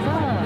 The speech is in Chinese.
嗯。